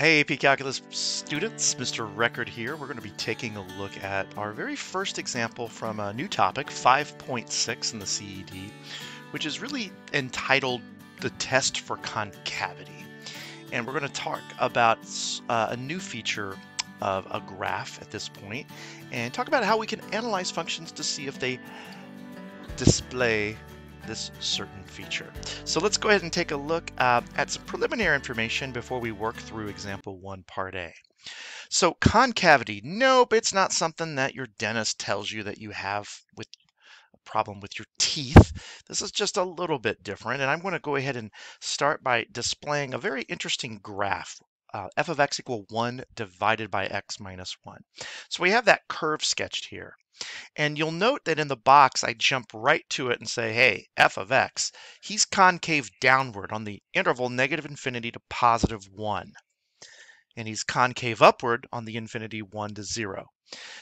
Hey, AP Calculus students, Mr. Record here. We're going to be taking a look at our very first example from a new topic, 5.6 in the CED, which is really entitled The Test for Concavity. And we're going to talk about uh, a new feature of a graph at this point and talk about how we can analyze functions to see if they display this certain feature. So let's go ahead and take a look uh, at some preliminary information before we work through example one, part A. So concavity, nope, it's not something that your dentist tells you that you have with a problem with your teeth. This is just a little bit different. And I'm going to go ahead and start by displaying a very interesting graph uh, f of x equal 1 divided by x minus 1. So we have that curve sketched here. And you'll note that in the box, I jump right to it and say, hey, f of x, he's concave downward on the interval negative infinity to positive 1. And he's concave upward on the infinity 1 to 0.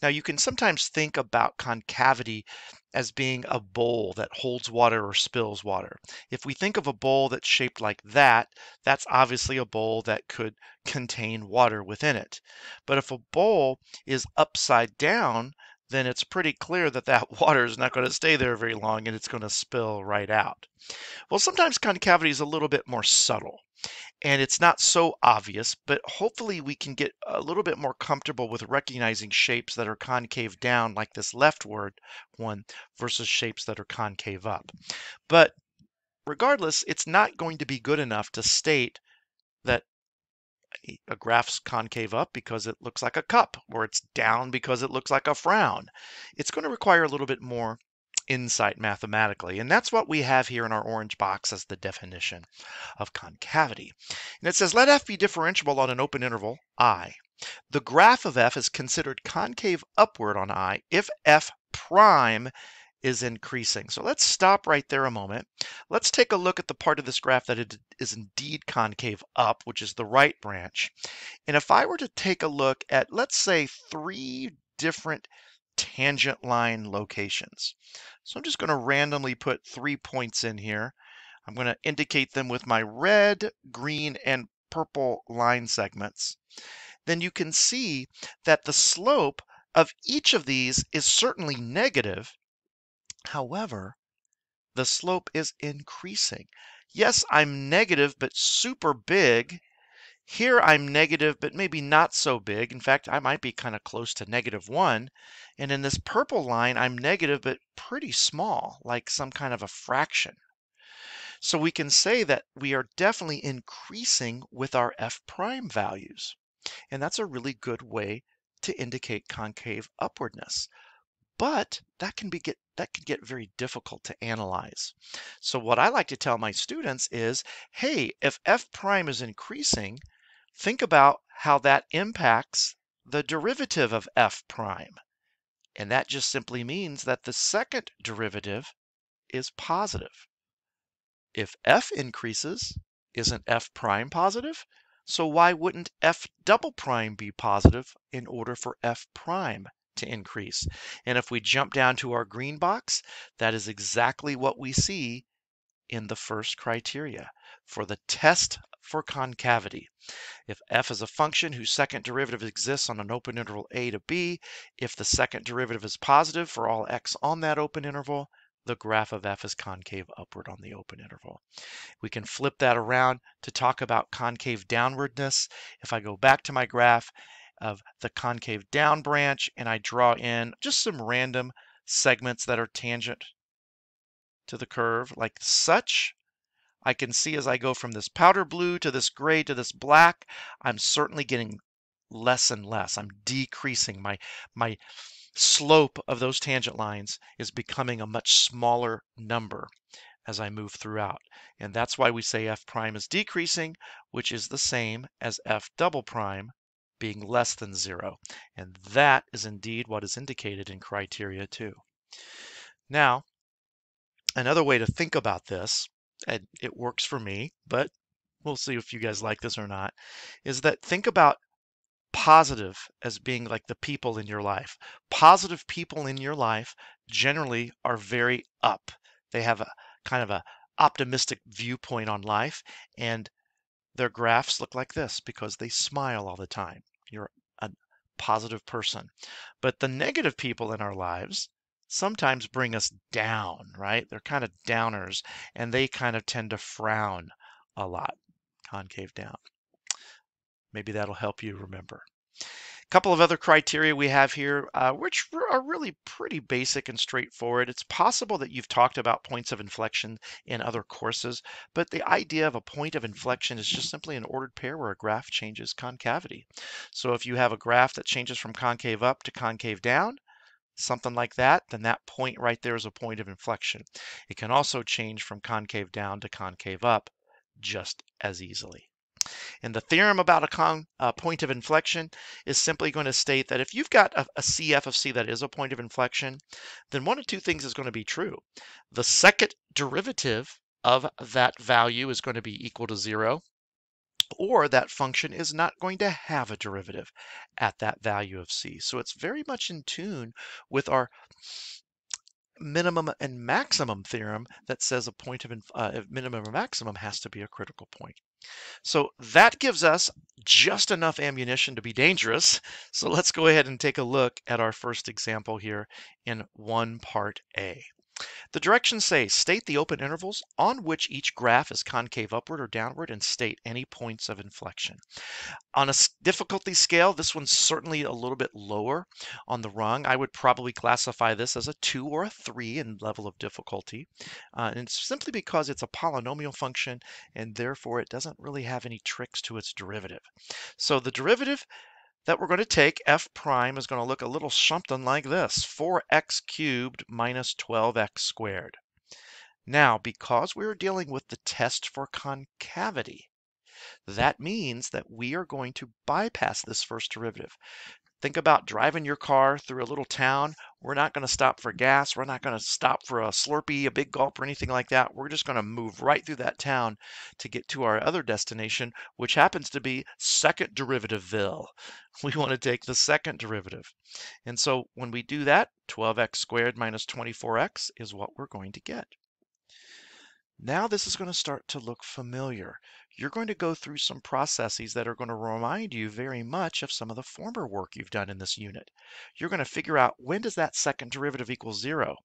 Now you can sometimes think about concavity as being a bowl that holds water or spills water. If we think of a bowl that's shaped like that, that's obviously a bowl that could contain water within it. But if a bowl is upside down, then it's pretty clear that that water is not going to stay there very long and it's going to spill right out. Well, sometimes concavity is a little bit more subtle and it's not so obvious, but hopefully we can get a little bit more comfortable with recognizing shapes that are concave down like this leftward one versus shapes that are concave up. But regardless, it's not going to be good enough to state that a graph's concave up because it looks like a cup, or it's down because it looks like a frown. It's going to require a little bit more insight mathematically. And that's what we have here in our orange box as the definition of concavity. And it says, let f be differentiable on an open interval, i. The graph of f is considered concave upward on i if f prime is increasing. So let's stop right there a moment. Let's take a look at the part of this graph that it is indeed concave up, which is the right branch. And if I were to take a look at, let's say, three different tangent line locations. So I'm just going to randomly put three points in here. I'm going to indicate them with my red, green, and purple line segments. Then you can see that the slope of each of these is certainly negative, However, the slope is increasing. Yes, I'm negative, but super big. Here I'm negative, but maybe not so big. In fact, I might be kind of close to negative one. And in this purple line, I'm negative, but pretty small, like some kind of a fraction. So we can say that we are definitely increasing with our f prime values. And that's a really good way to indicate concave upwardness but that can be get that can get very difficult to analyze. So what I like to tell my students is, hey, if f prime is increasing, think about how that impacts the derivative of f prime. And that just simply means that the second derivative is positive. If f increases, isn't f prime positive? So why wouldn't f double prime be positive in order for f prime to increase. And if we jump down to our green box, that is exactly what we see in the first criteria for the test for concavity. If f is a function whose second derivative exists on an open interval a to b, if the second derivative is positive for all x on that open interval, the graph of f is concave upward on the open interval. We can flip that around to talk about concave downwardness. If I go back to my graph of the concave down branch and I draw in just some random segments that are tangent to the curve like such. I can see as I go from this powder blue to this gray to this black, I'm certainly getting less and less. I'm decreasing. My, my slope of those tangent lines is becoming a much smaller number as I move throughout. And that's why we say f prime is decreasing, which is the same as f double prime being less than zero. And that is indeed what is indicated in criteria two. Now, another way to think about this, and it works for me, but we'll see if you guys like this or not, is that think about positive as being like the people in your life. Positive people in your life generally are very up. They have a kind of a optimistic viewpoint on life and their graphs look like this because they smile all the time. You're a positive person. But the negative people in our lives sometimes bring us down, right? They're kind of downers and they kind of tend to frown a lot, concave down. Maybe that'll help you remember couple of other criteria we have here, uh, which are really pretty basic and straightforward. It's possible that you've talked about points of inflection in other courses, but the idea of a point of inflection is just simply an ordered pair where a graph changes concavity. So if you have a graph that changes from concave up to concave down, something like that, then that point right there is a point of inflection. It can also change from concave down to concave up just as easily. And the theorem about a con, uh, point of inflection is simply going to state that if you've got a, a CF of C that is a point of inflection, then one of two things is going to be true. The second derivative of that value is going to be equal to zero, or that function is not going to have a derivative at that value of c. So it's very much in tune with our minimum and maximum theorem that says a point of uh, minimum or maximum has to be a critical point. So that gives us just enough ammunition to be dangerous. So let's go ahead and take a look at our first example here in one part A. The directions say state the open intervals on which each graph is concave upward or downward and state any points of inflection. On a difficulty scale, this one's certainly a little bit lower on the rung. I would probably classify this as a two or a three in level of difficulty. Uh, and it's simply because it's a polynomial function and therefore it doesn't really have any tricks to its derivative. So the derivative that we're going to take, f prime is going to look a little something like this, 4x cubed minus 12x squared. Now, because we're dealing with the test for concavity, that means that we are going to bypass this first derivative. Think about driving your car through a little town. We're not going to stop for gas. We're not going to stop for a Slurpee, a big gulp, or anything like that. We're just going to move right through that town to get to our other destination, which happens to be second derivativeville. We want to take the second derivative. And so when we do that, 12x squared minus 24x is what we're going to get. Now this is going to start to look familiar you're going to go through some processes that are going to remind you very much of some of the former work you've done in this unit. You're going to figure out when does that second derivative equal zero?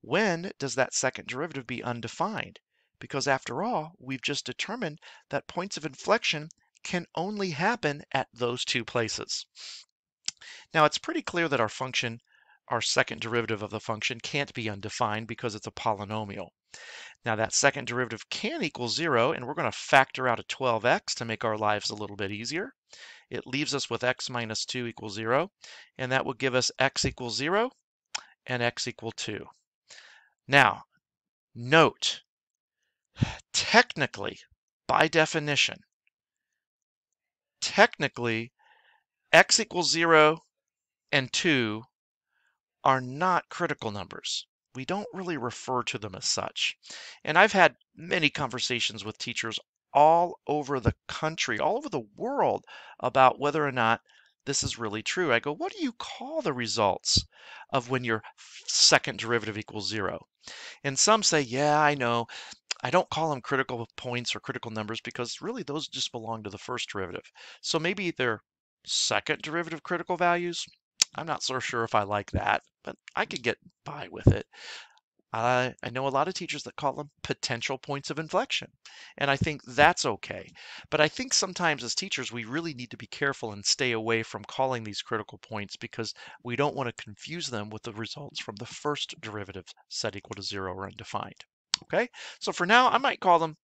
When does that second derivative be undefined? Because after all, we've just determined that points of inflection can only happen at those two places. Now it's pretty clear that our function, our second derivative of the function can't be undefined because it's a polynomial. Now that second derivative can equal zero, and we're going to factor out a 12x to make our lives a little bit easier. It leaves us with x minus 2 equals 0, and that will give us x equals 0 and x equal 2. Now, note, technically, by definition, technically, x equals 0 and 2 are not critical numbers we don't really refer to them as such. And I've had many conversations with teachers all over the country, all over the world about whether or not this is really true. I go, what do you call the results of when your second derivative equals zero? And some say, yeah, I know. I don't call them critical points or critical numbers because really those just belong to the first derivative. So maybe they're second derivative critical values. I'm not so sure if I like that, but I could get by with it. I, I know a lot of teachers that call them potential points of inflection, and I think that's okay. But I think sometimes as teachers, we really need to be careful and stay away from calling these critical points because we don't want to confuse them with the results from the first derivative set equal to zero or undefined. Okay, so for now, I might call them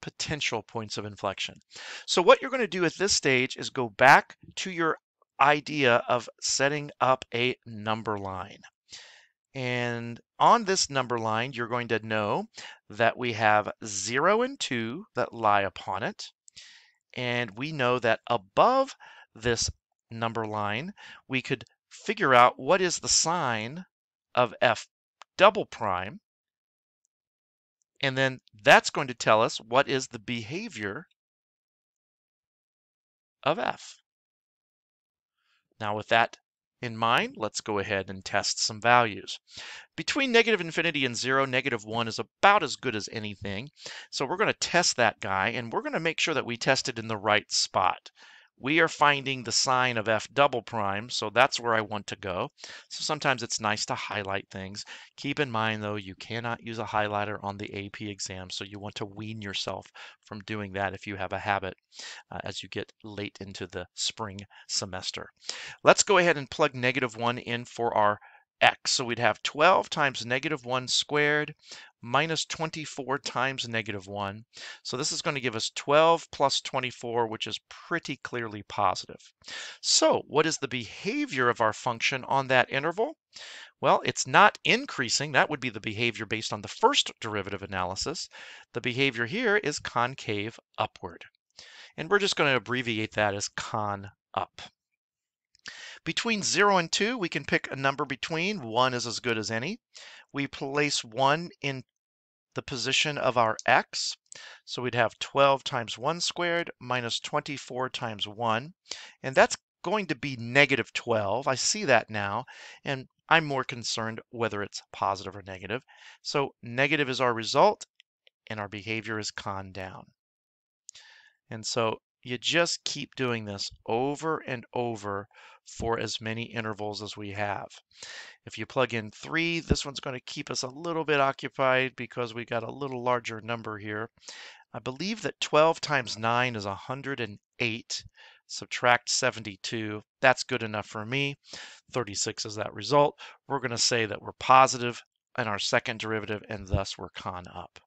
potential points of inflection. So what you're going to do at this stage is go back to your idea of setting up a number line. And on this number line, you're going to know that we have 0 and 2 that lie upon it. And we know that above this number line, we could figure out what is the sign of f double prime. And then that's going to tell us what is the behavior of f. Now with that in mind, let's go ahead and test some values. Between negative infinity and zero, negative one is about as good as anything. So we're going to test that guy and we're going to make sure that we test it in the right spot we are finding the sign of f double prime, so that's where I want to go. So sometimes it's nice to highlight things. Keep in mind though, you cannot use a highlighter on the AP exam, so you want to wean yourself from doing that if you have a habit uh, as you get late into the spring semester. Let's go ahead and plug negative one in for our x. So we'd have 12 times negative 1 squared minus 24 times negative 1. So this is going to give us 12 plus 24, which is pretty clearly positive. So what is the behavior of our function on that interval? Well, it's not increasing. That would be the behavior based on the first derivative analysis. The behavior here is concave upward. And we're just going to abbreviate that as con up. Between 0 and 2, we can pick a number between. 1 is as good as any. We place 1 in the position of our x. So we'd have 12 times 1 squared minus 24 times 1. And that's going to be negative 12. I see that now. And I'm more concerned whether it's positive or negative. So negative is our result, and our behavior is con down. And so you just keep doing this over and over for as many intervals as we have. If you plug in three, this one's going to keep us a little bit occupied because we got a little larger number here. I believe that 12 times 9 is 108. Subtract 72. That's good enough for me. 36 is that result. We're going to say that we're positive in our second derivative and thus we're con up.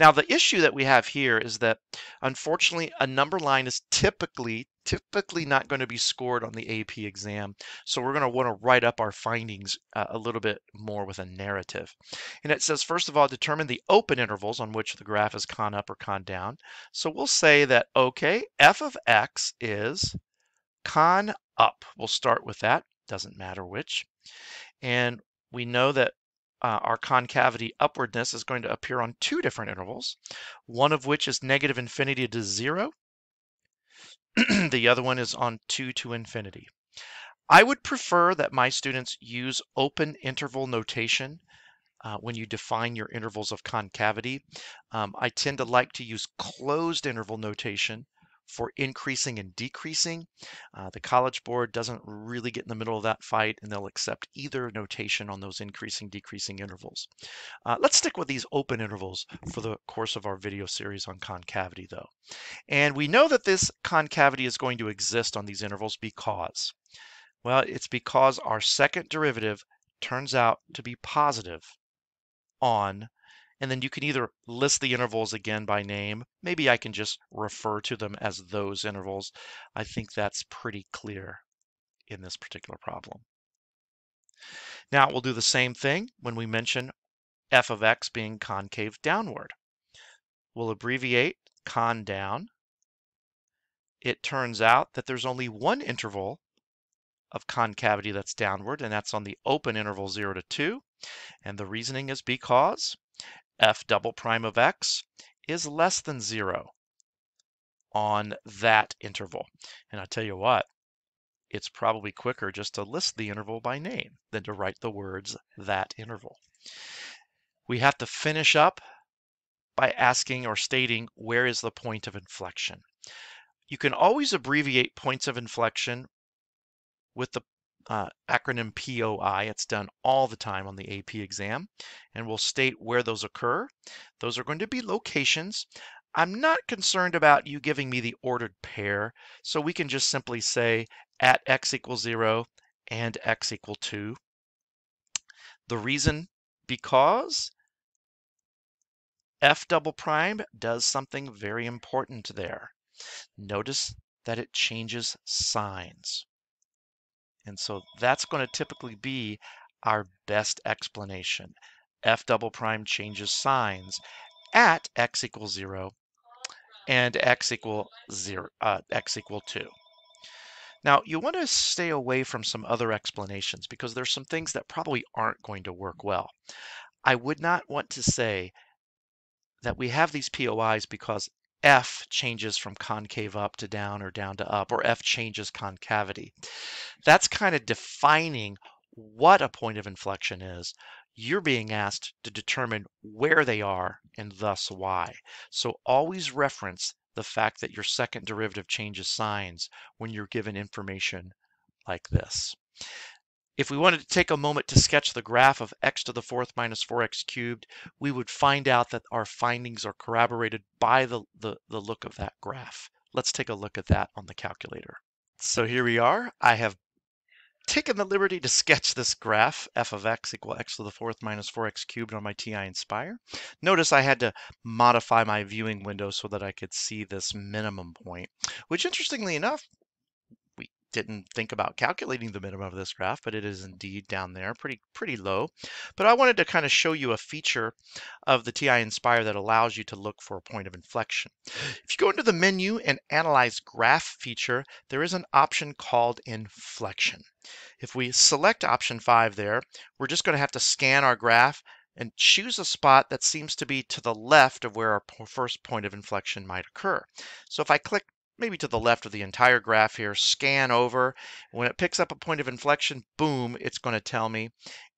Now, the issue that we have here is that unfortunately, a number line is typically typically not going to be scored on the AP exam. So we're going to want to write up our findings uh, a little bit more with a narrative. And it says, first of all, determine the open intervals on which the graph is con up or con down. So we'll say that, okay, f of x is con up. We'll start with that. Doesn't matter which. And we know that uh, our concavity upwardness is going to appear on two different intervals, one of which is negative infinity to zero. the other one is on two to infinity. I would prefer that my students use open interval notation uh, when you define your intervals of concavity. Um, I tend to like to use closed interval notation for increasing and decreasing. Uh, the College Board doesn't really get in the middle of that fight and they'll accept either notation on those increasing, decreasing intervals. Uh, let's stick with these open intervals for the course of our video series on concavity though. And we know that this concavity is going to exist on these intervals because, well, it's because our second derivative turns out to be positive on and then you can either list the intervals again by name. Maybe I can just refer to them as those intervals. I think that's pretty clear in this particular problem. Now we'll do the same thing when we mention f of x being concave downward. We'll abbreviate con down. It turns out that there's only one interval of concavity that's downward, and that's on the open interval 0 to 2. And the reasoning is because f double prime of x is less than zero on that interval. And I tell you what, it's probably quicker just to list the interval by name than to write the words that interval. We have to finish up by asking or stating where is the point of inflection. You can always abbreviate points of inflection with the uh, acronym POI. It's done all the time on the AP exam, and we'll state where those occur. Those are going to be locations. I'm not concerned about you giving me the ordered pair, so we can just simply say at x equals 0 and x equal 2. The reason because f double prime does something very important there. Notice that it changes signs. And so that's going to typically be our best explanation. F double prime changes signs at x equals 0 and x equal 0, uh, x equal 2. Now, you want to stay away from some other explanations because there's some things that probably aren't going to work well. I would not want to say that we have these POIs because f changes from concave up to down or down to up, or f changes concavity. That's kind of defining what a point of inflection is. You're being asked to determine where they are and thus why. So always reference the fact that your second derivative changes signs when you're given information like this. If we wanted to take a moment to sketch the graph of x to the fourth minus 4x cubed, we would find out that our findings are corroborated by the, the, the look of that graph. Let's take a look at that on the calculator. So here we are. I have taken the liberty to sketch this graph, f of x equal x to the fourth minus 4x cubed on my TI Nspire. Notice I had to modify my viewing window so that I could see this minimum point, which interestingly enough, didn't think about calculating the minimum of this graph, but it is indeed down there, pretty pretty low. But I wanted to kind of show you a feature of the TI Nspire that allows you to look for a point of inflection. If you go into the menu and analyze graph feature, there is an option called inflection. If we select option five there, we're just going to have to scan our graph and choose a spot that seems to be to the left of where our first point of inflection might occur. So if I click maybe to the left of the entire graph here, scan over. When it picks up a point of inflection, boom, it's going to tell me.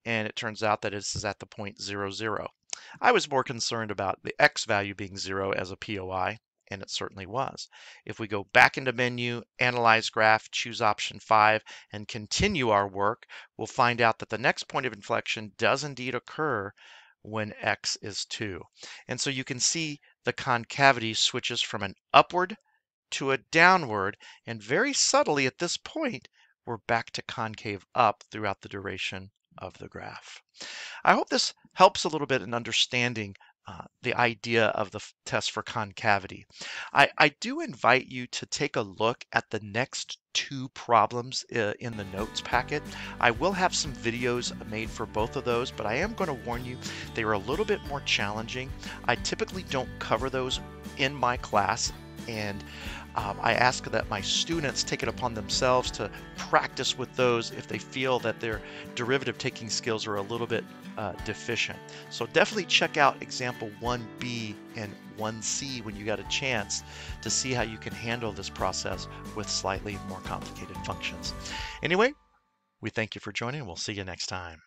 And it turns out that this is at the point zero, zero. I was more concerned about the X value being zero as a POI, and it certainly was. If we go back into menu, analyze graph, choose option five, and continue our work, we'll find out that the next point of inflection does indeed occur when X is two. And so you can see the concavity switches from an upward to a downward, and very subtly at this point, we're back to concave up throughout the duration of the graph. I hope this helps a little bit in understanding uh, the idea of the test for concavity. I, I, do invite you to take a look at the next two problems uh, in the notes packet. I will have some videos made for both of those, but I am going to warn you they are a little bit more challenging. I typically don't cover those in my class and um, I ask that my students take it upon themselves to practice with those if they feel that their derivative taking skills are a little bit uh, deficient. So definitely check out example 1b and 1c when you got a chance to see how you can handle this process with slightly more complicated functions. Anyway, we thank you for joining. We'll see you next time.